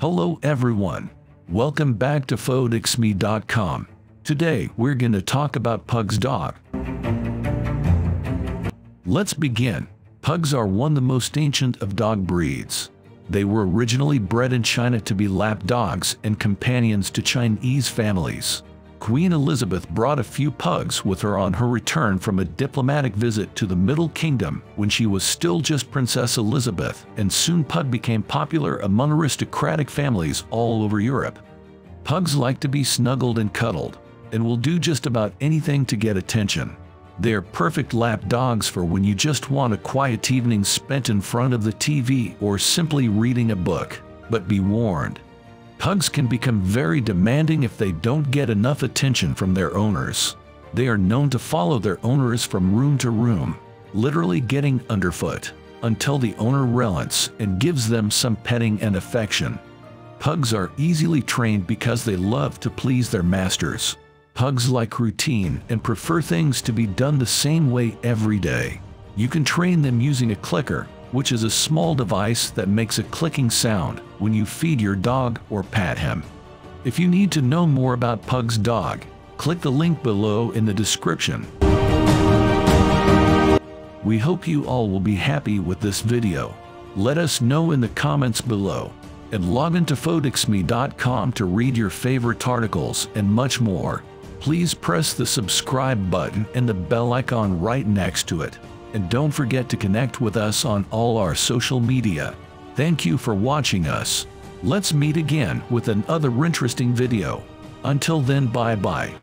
Hello everyone. Welcome back to FodexMe.com. Today we're going to talk about Pug's dog. Let's begin. Pugs are one of the most ancient of dog breeds. They were originally bred in China to be lap dogs and companions to Chinese families. Queen Elizabeth brought a few pugs with her on her return from a diplomatic visit to the Middle Kingdom when she was still just Princess Elizabeth, and soon pug became popular among aristocratic families all over Europe. Pugs like to be snuggled and cuddled, and will do just about anything to get attention. They're perfect lap dogs for when you just want a quiet evening spent in front of the TV or simply reading a book. But be warned, Pugs can become very demanding if they don't get enough attention from their owners. They are known to follow their owners from room to room, literally getting underfoot, until the owner relents and gives them some petting and affection. Pugs are easily trained because they love to please their masters. Pugs like routine and prefer things to be done the same way every day. You can train them using a clicker, which is a small device that makes a clicking sound when you feed your dog or pat him. If you need to know more about Pug's dog, click the link below in the description. We hope you all will be happy with this video. Let us know in the comments below. And log into fodexme.com to read your favorite articles and much more. Please press the subscribe button and the bell icon right next to it. And don't forget to connect with us on all our social media. Thank you for watching us. Let's meet again with another interesting video. Until then bye bye.